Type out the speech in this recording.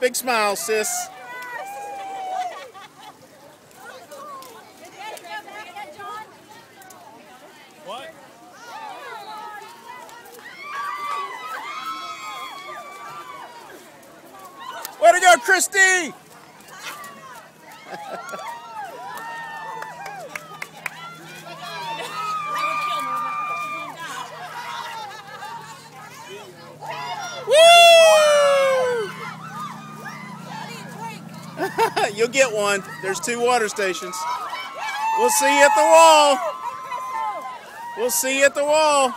Big smile, sis. What? Way to go, Christy! Woo! You'll get one. There's two water stations. We'll see you at the wall. We'll see you at the wall.